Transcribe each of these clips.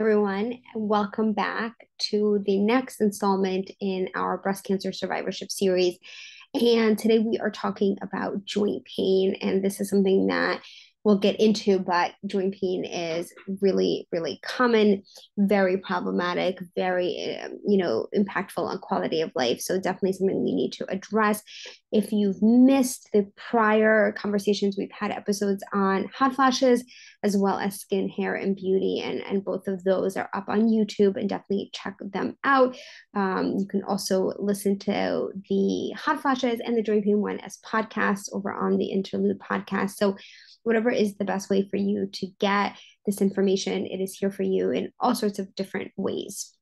everyone. Welcome back to the next installment in our breast cancer survivorship series. And today we are talking about joint pain. And this is something that we'll get into, but joint pain is really, really common, very problematic, very, um, you know, impactful on quality of life. So definitely something we need to address. If you've missed the prior conversations, we've had episodes on hot flashes as well as skin, hair, and beauty, and and both of those are up on YouTube, and definitely check them out. Um, you can also listen to the hot flashes and the joint pain one as podcasts over on the Interlude podcast. So whatever is the best way for you to get this information, it is here for you in all sorts of different ways.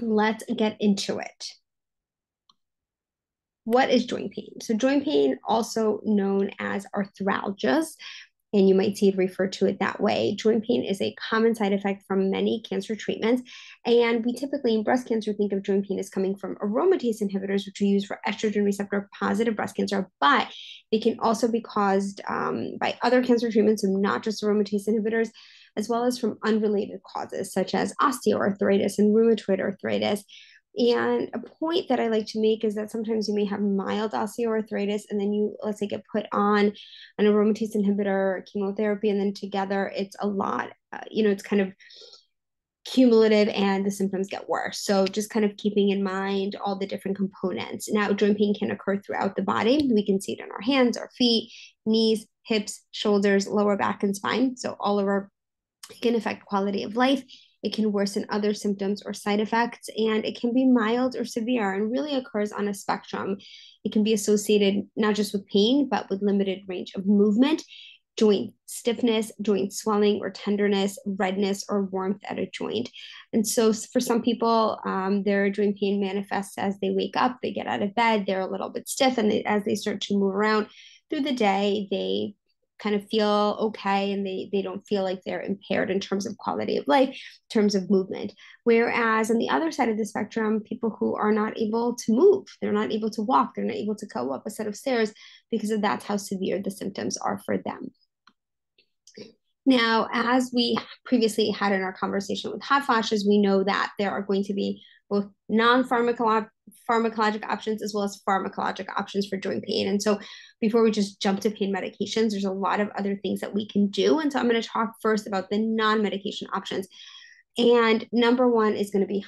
Let's get into it. What is joint pain? So, joint pain, also known as arthralgias, and you might see it referred to it that way. Joint pain is a common side effect from many cancer treatments. And we typically in breast cancer think of joint pain as coming from aromatase inhibitors, which are used for estrogen receptor positive breast cancer, but they can also be caused um, by other cancer treatments, so not just aromatase inhibitors, as well as from unrelated causes such as osteoarthritis and rheumatoid arthritis. And a point that I like to make is that sometimes you may have mild osteoarthritis and then you, let's say, get put on an aromatase inhibitor, or chemotherapy, and then together it's a lot, uh, you know, it's kind of cumulative and the symptoms get worse. So just kind of keeping in mind all the different components. Now, joint pain can occur throughout the body. We can see it in our hands, our feet, knees, hips, shoulders, lower back, and spine. So all of our can affect quality of life it can worsen other symptoms or side effects, and it can be mild or severe and really occurs on a spectrum. It can be associated not just with pain, but with limited range of movement, joint stiffness, joint swelling or tenderness, redness or warmth at a joint. And so, for some people, um, their joint pain manifests as they wake up, they get out of bed, they're a little bit stiff, and they, as they start to move around through the day, they kind of feel okay and they they don't feel like they're impaired in terms of quality of life in terms of movement. Whereas on the other side of the spectrum people who are not able to move they're not able to walk they're not able to go up a set of stairs because of that's how severe the symptoms are for them. Now as we previously had in our conversation with hot flashes we know that there are going to be both non-pharmacologic pharmacologic options as well as pharmacologic options for joint pain. And so before we just jump to pain medications, there's a lot of other things that we can do. And so I'm going to talk first about the non-medication options. And number one is going to be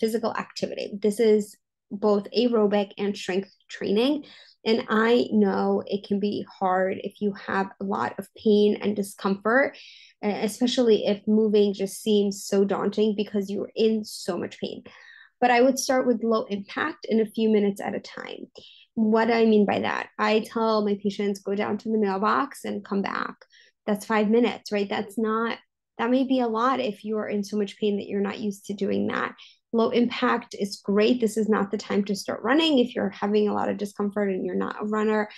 physical activity. This is both aerobic and strength training. And I know it can be hard if you have a lot of pain and discomfort, especially if moving just seems so daunting because you're in so much pain but I would start with low impact in a few minutes at a time. What do I mean by that? I tell my patients go down to the mailbox and come back. That's five minutes, right? That's not, that may be a lot if you are in so much pain that you're not used to doing that. Low impact is great. This is not the time to start running if you're having a lot of discomfort and you're not a runner.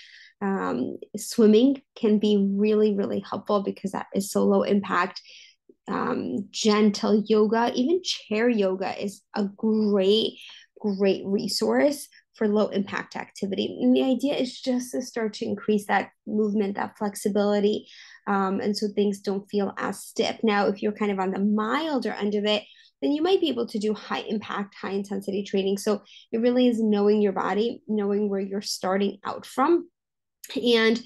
Um, swimming can be really, really helpful because that is so low impact um, gentle yoga, even chair yoga is a great, great resource for low impact activity. And the idea is just to start to increase that movement, that flexibility. Um, and so things don't feel as stiff. Now, if you're kind of on the milder end of it, then you might be able to do high impact, high intensity training. So it really is knowing your body, knowing where you're starting out from, and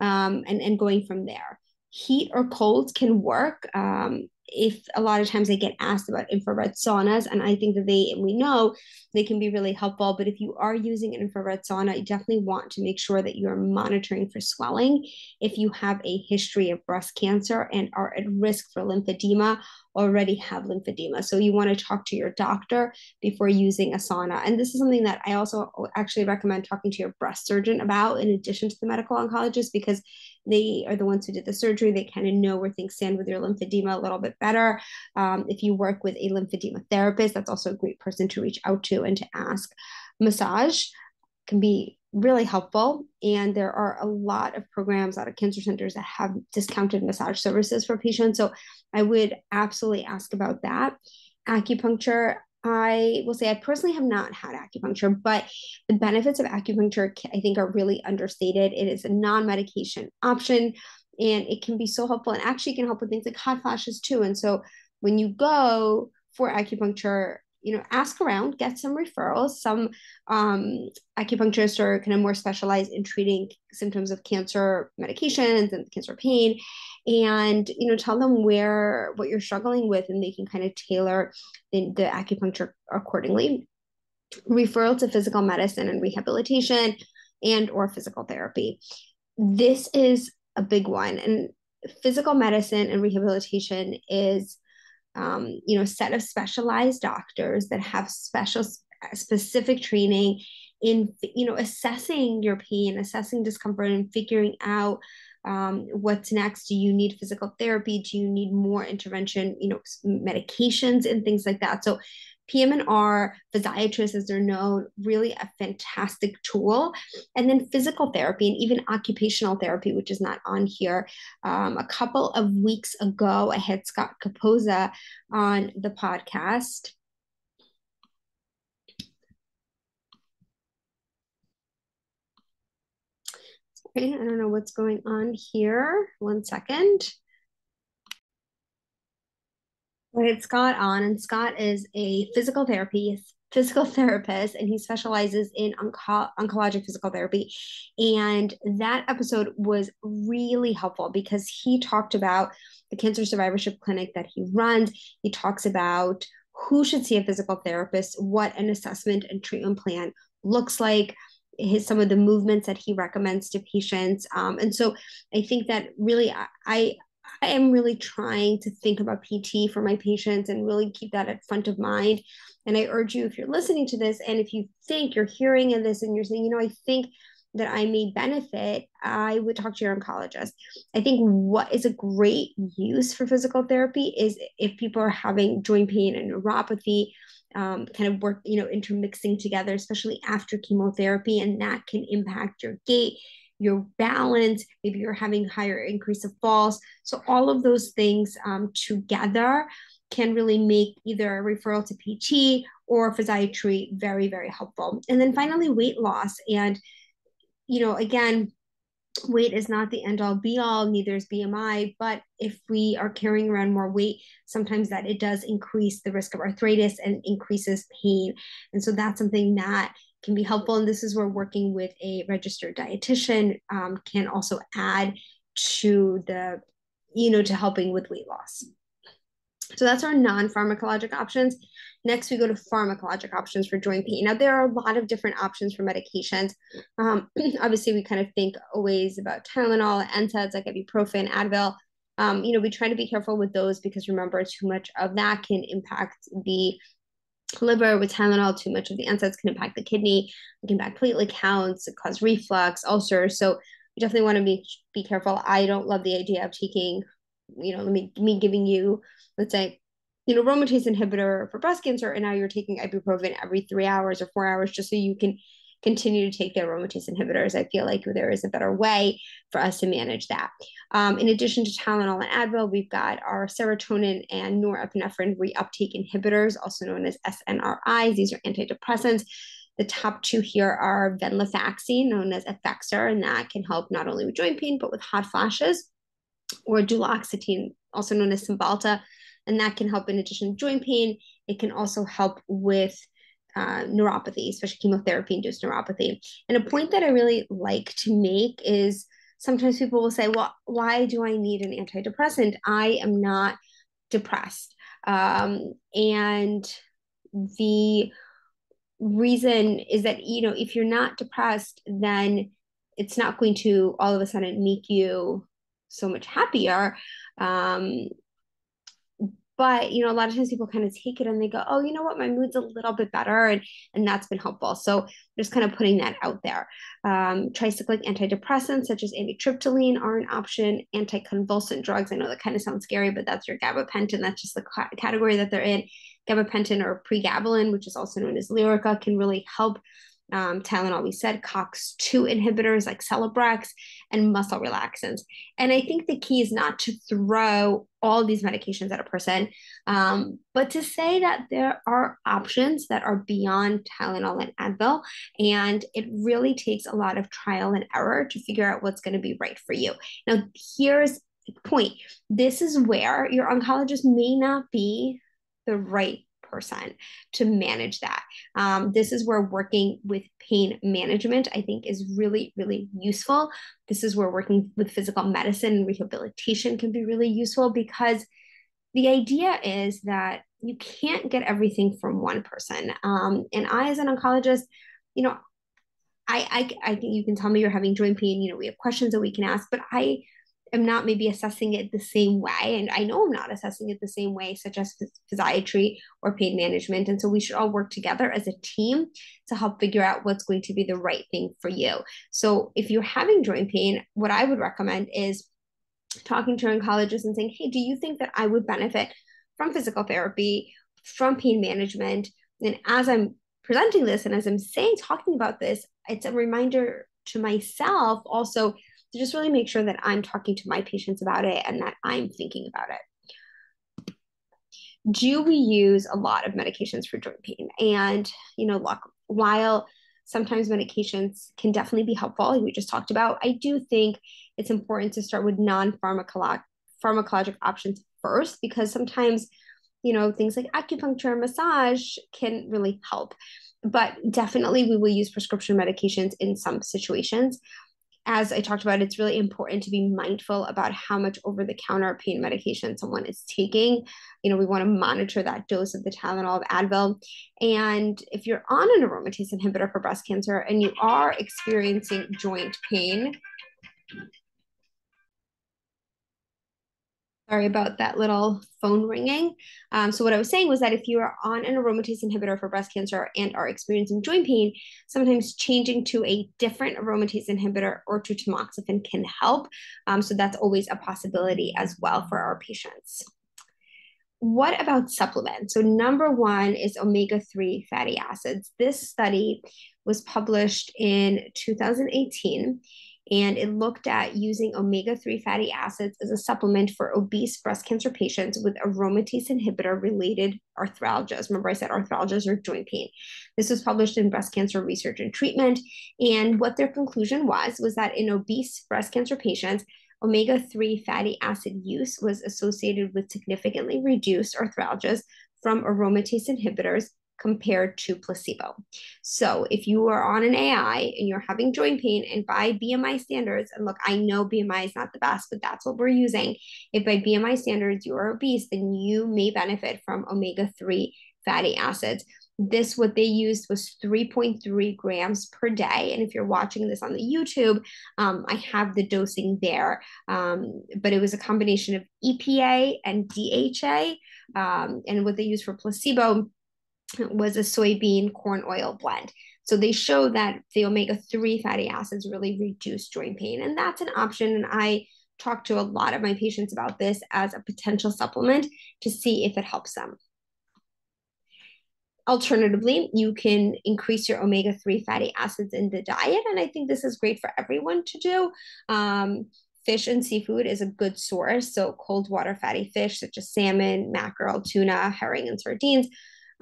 um, and and going from there heat or cold can work. Um, if a lot of times I get asked about infrared saunas, and I think that they, we know they can be really helpful. But if you are using an infrared sauna, you definitely want to make sure that you're monitoring for swelling. If you have a history of breast cancer and are at risk for lymphedema already have lymphedema. So you want to talk to your doctor before using a sauna. And this is something that I also actually recommend talking to your breast surgeon about in addition to the medical oncologist because they are the ones who did the surgery. They kind of know where things stand with your lymphedema a little bit better. Um, if you work with a lymphedema therapist, that's also a great person to reach out to and to ask. Massage can be really helpful. And there are a lot of programs out of cancer centers that have discounted massage services for patients. So I would absolutely ask about that. Acupuncture, I will say I personally have not had acupuncture, but the benefits of acupuncture I think are really understated. It is a non medication option and it can be so helpful and actually can help with things like hot flashes too. And so when you go for acupuncture, you know, ask around, get some referrals. Some um, acupuncturists are kind of more specialized in treating symptoms of cancer medications and cancer pain, and you know, tell them where what you're struggling with, and they can kind of tailor the, the acupuncture accordingly. Referral to physical medicine and rehabilitation, and or physical therapy. This is a big one, and physical medicine and rehabilitation is um, you know, set of specialized doctors that have special specific training in you know assessing your pain, assessing discomfort, and figuring out um, what's next. Do you need physical therapy? Do you need more intervention? You know, medications and things like that. So PM&R, physiatrists as they're known, really a fantastic tool. And then physical therapy and even occupational therapy, which is not on here. Um, a couple of weeks ago, I had Scott Capozza on the podcast. Sorry, I don't know what's going on here. One second. I had Scott on, and Scott is a physical therapist, physical therapist, and he specializes in onco- oncologic physical therapy. And that episode was really helpful because he talked about the cancer survivorship clinic that he runs. He talks about who should see a physical therapist, what an assessment and treatment plan looks like, his some of the movements that he recommends to patients. Um, and so I think that really I I am really trying to think about PT for my patients and really keep that at front of mind. And I urge you, if you're listening to this and if you think you're hearing of this and you're saying, you know, I think that I may benefit, I would talk to your oncologist. I think what is a great use for physical therapy is if people are having joint pain and neuropathy, um, kind of work, you know, intermixing together, especially after chemotherapy, and that can impact your gait your balance, maybe you're having higher increase of falls. So all of those things um, together can really make either a referral to PT or physiatry very, very helpful. And then finally, weight loss. And, you know, again, weight is not the end all be all, neither is BMI. But if we are carrying around more weight, sometimes that it does increase the risk of arthritis and increases pain. And so that's something that can be helpful. And this is where working with a registered dietitian um, can also add to the, you know, to helping with weight loss. So that's our non-pharmacologic options. Next, we go to pharmacologic options for joint pain. Now, there are a lot of different options for medications. Um, obviously, we kind of think always about Tylenol, NSAIDs like ibuprofen, Advil. Um, you know, we try to be careful with those because remember, too much of that can impact the liver with Tylenol, too much of the NSAIDs can impact the kidney, it can impact platelet counts, cause reflux, ulcers. So you definitely want to be be careful. I don't love the idea of taking, you know, me me giving you, let's say, you know, aromatase inhibitor for breast cancer, and now you're taking ibuprofen every three hours or four hours just so you can continue to take the aromatase inhibitors. I feel like there is a better way for us to manage that. Um, in addition to Tylenol and Advil, we've got our serotonin and norepinephrine reuptake inhibitors, also known as SNRIs. These are antidepressants. The top two here are venlafaxine, known as Effexor, and that can help not only with joint pain, but with hot flashes, or duloxetine, also known as Cymbalta, and that can help in addition to joint pain. It can also help with uh, neuropathy, especially chemotherapy induced neuropathy. And a point that I really like to make is sometimes people will say, well, why do I need an antidepressant? I am not depressed. Um, and the reason is that, you know, if you're not depressed, then it's not going to all of a sudden make you so much happier. Um, but you know a lot of times people kind of take it and they go oh you know what? My mood's a little bit better and and that's been helpful. So just kind of putting that out there. Um, tricyclic antidepressants such as amitriptyline are an option. Anticonvulsant drugs i know that kind of sounds scary but that's your gabapentin. That's just the category that they're in. Gabapentin or pregabalin which is also known as lyrica can really help um, Tylenol, we said COX2 inhibitors like Celebrex and muscle relaxants. And I think the key is not to throw all these medications at a person, um, but to say that there are options that are beyond Tylenol and Advil. And it really takes a lot of trial and error to figure out what's going to be right for you. Now, here's the point. This is where your oncologist may not be the right person to manage that. Um, this is where working with pain management, I think, is really, really useful. This is where working with physical medicine and rehabilitation can be really useful because the idea is that you can't get everything from one person. Um, and I, as an oncologist, you know, I, I, I think you can tell me you're having joint pain. You know, we have questions that we can ask, but I am not maybe assessing it the same way. And I know I'm not assessing it the same way, such as physiatry or pain management. And so we should all work together as a team to help figure out what's going to be the right thing for you. So if you're having joint pain, what I would recommend is talking to an oncologist and saying, hey, do you think that I would benefit from physical therapy, from pain management? And as I'm presenting this and as I'm saying, talking about this, it's a reminder to myself also to just really make sure that I'm talking to my patients about it and that I'm thinking about it. Do we use a lot of medications for joint pain? And, you know, look, while sometimes medications can definitely be helpful, like we just talked about, I do think it's important to start with non pharmacologic options first because sometimes, you know, things like acupuncture and massage can really help. But definitely, we will use prescription medications in some situations as I talked about, it's really important to be mindful about how much over the counter pain medication someone is taking. You know, we want to monitor that dose of the Tylenol of Advil. And if you're on an aromatase inhibitor for breast cancer and you are experiencing joint pain, Sorry about that little phone ringing. Um, so what I was saying was that if you are on an aromatase inhibitor for breast cancer and are experiencing joint pain, sometimes changing to a different aromatase inhibitor or to tamoxifen can help. Um, so that's always a possibility as well for our patients. What about supplements? So number one is omega-3 fatty acids. This study was published in 2018 and it looked at using omega 3 fatty acids as a supplement for obese breast cancer patients with aromatase inhibitor related arthralgias. Remember, I said arthralgias or joint pain. This was published in Breast Cancer Research and Treatment. And what their conclusion was was that in obese breast cancer patients, omega 3 fatty acid use was associated with significantly reduced arthralgias from aromatase inhibitors compared to placebo. So if you are on an AI and you're having joint pain and by BMI standards, and look, I know BMI is not the best, but that's what we're using. If by BMI standards you are obese, then you may benefit from omega 3 fatty acids. This, what they used was 3.3 grams per day. And if you're watching this on the YouTube, um, I have the dosing there. Um, but it was a combination of EPA and DHA. Um, and what they used for placebo was a soybean corn oil blend. So they show that the omega 3 fatty acids really reduce joint pain. And that's an option. And I talk to a lot of my patients about this as a potential supplement to see if it helps them. Alternatively, you can increase your omega 3 fatty acids in the diet. And I think this is great for everyone to do. Um, fish and seafood is a good source. So, cold water fatty fish, such as salmon, mackerel, tuna, herring, and sardines,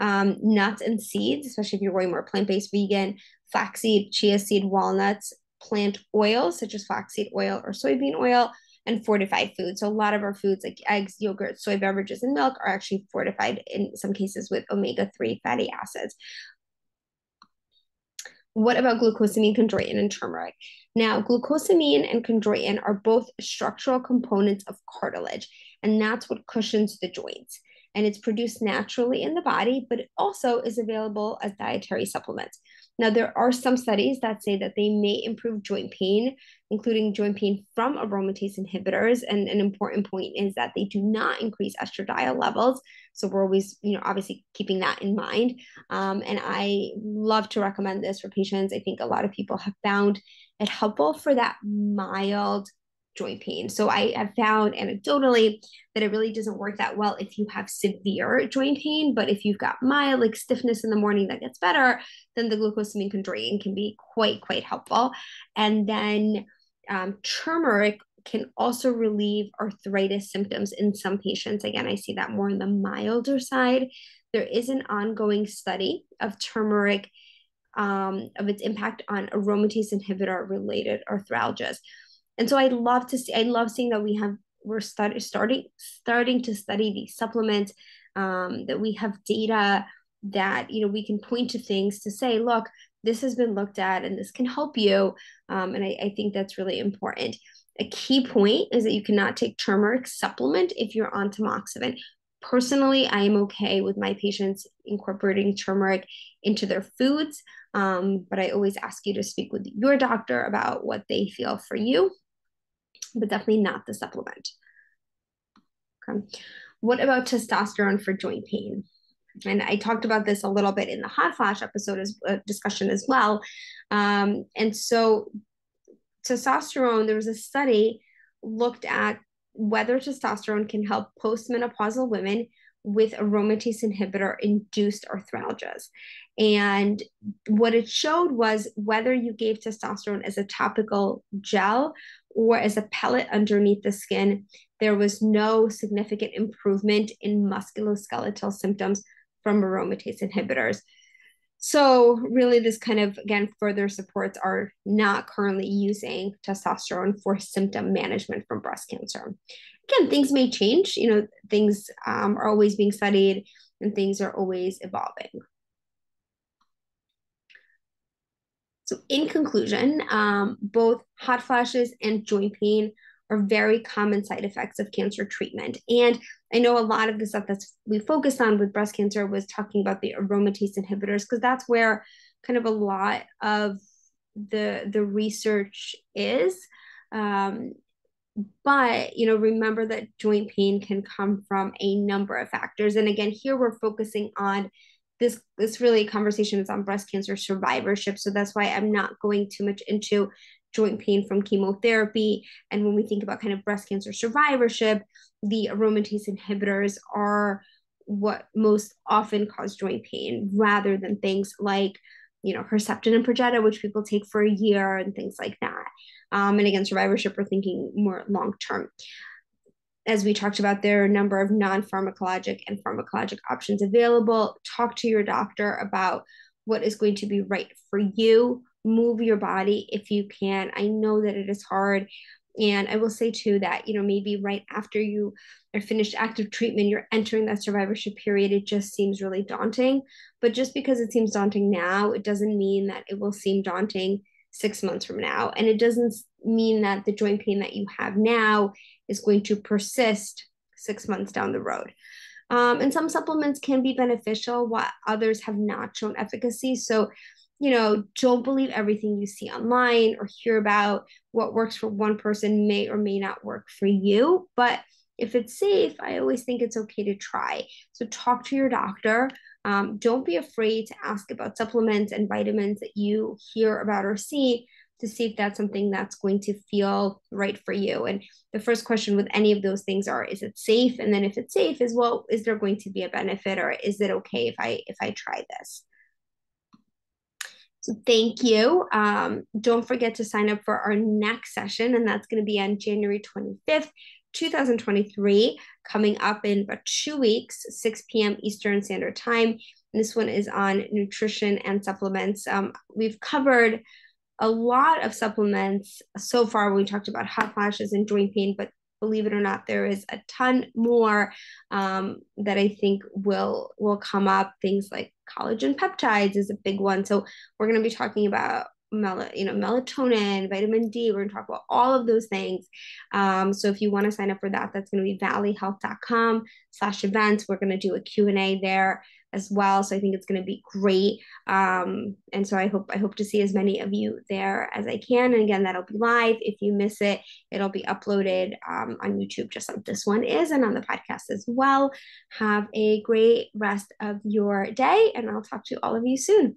um, nuts and seeds, especially if you're going more plant based vegan, flaxseed, chia seed, walnuts, plant oils such as flaxseed oil or soybean oil, and fortified foods. So a lot of our foods like eggs, yogurt, soy beverages, and milk are actually fortified in some cases with omega-3 fatty acids. What about glucosamine, chondroitin, and turmeric? Now, glucosamine and chondroitin are both structural components of cartilage, and that's what cushions the joints and it's produced naturally in the body, but it also is available as dietary supplements. Now, there are some studies that say that they may improve joint pain, including joint pain from aromatase inhibitors. And an important point is that they do not increase estradiol levels. So we're always, you know, obviously keeping that in mind. Um, and I love to recommend this for patients. I think a lot of people have found it helpful for that mild joint pain. So I have found anecdotally that it really doesn't work that well if you have severe joint pain, but if you've got mild like stiffness in the morning that gets better, then the glucosamine chondroitin can be quite quite helpful. And then um, turmeric can also relieve arthritis symptoms in some patients. Again, I see that more on the milder side. There is an ongoing study of turmeric um, of its impact on aromatase inhibitor related arthralgias. And so I love to see, I love seeing that we have we're start, starting starting to study these supplements, um, that we have data that you know we can point to things to say, look, this has been looked at and this can help you. Um, and I, I think that's really important. A key point is that you cannot take turmeric supplement if you're on tamoxifen. Personally, I am okay with my patients incorporating turmeric into their foods, um, but I always ask you to speak with your doctor about what they feel for you, but definitely not the supplement. Okay. What about testosterone for joint pain? And I talked about this a little bit in the hot flash episode as uh, discussion as well. Um, and so testosterone, there was a study looked at whether testosterone can help postmenopausal women with aromatase inhibitor induced arthralgias. And what it showed was whether you gave testosterone as a topical gel or as a pellet underneath the skin, there was no significant improvement in musculoskeletal symptoms from aromatase inhibitors. So, really, this kind of again further supports our not currently using testosterone for symptom management from breast cancer. Again, things may change, you know, things um, are always being studied and things are always evolving. So, in conclusion, um, both hot flashes and joint pain are very common side effects of cancer treatment. And I know a lot of the stuff that's we focused on with breast cancer was talking about the aromatase inhibitors because that's where kind of a lot of the the research is. Um, but you know, remember that joint pain can come from a number of factors. And again, here we're focusing on this this really conversation is on breast cancer survivorship. So that's why I'm not going too much into joint pain from chemotherapy. And when we think about kind of breast cancer survivorship, the aromatase inhibitors are what most often cause joint pain rather than things like you know Herceptin and Perjeta, which people take for a year and things like that. Um, and again, survivorship, we're thinking more long term. As we talked about, there are a number of non pharmacologic and pharmacologic options available. Talk to your doctor about what is going to be right for you move your body if you can. I know that it is hard. And I will say too that, you know, maybe right after you are finished active treatment, you're entering that survivorship period, it just seems really daunting. But just because it seems daunting now, it doesn't mean that it will seem daunting six months from now. And it doesn't mean that the joint pain that you have now is going to persist six months down the road. Um, and some supplements can be beneficial, while others have not shown efficacy. So you know, don't believe everything you see online or hear about. What works for one person may or may not work for you. But if it's safe, I always think it's okay to try. So talk to your doctor. Um, don't be afraid to ask about supplements and vitamins that you hear about or see to see if that's something that's going to feel right for you. And the first question with any of those things are, is it safe? And then if it's safe, is well, is there going to be a benefit or is it okay if I if I try this? Thank you. Um, don't forget to sign up for our next session, and that's going to be on January 25th, 2023, coming up in about two weeks, 6 p.m. Eastern Standard Time. And this one is on nutrition and supplements. Um, we've covered a lot of supplements so far we talked about hot flashes and joint pain, but believe it or not, there is a ton more um, that I think will will come up. Things like collagen peptides is a big one. So we're going to be talking about mel- you know melatonin vitamin d we're going to talk about all of those things. Um, so if you want to sign up for that that's going to be valleyhealth.com slash events. We're going to do a q&a there as well. So i think it's going to be great. Um, and so i hope i hope to see as many of you there as i can. And again that'll be live. If you miss it it'll be uploaded um, on youtube just like this one is and on the podcast as well. Have a great rest of your day and i'll talk to all of you soon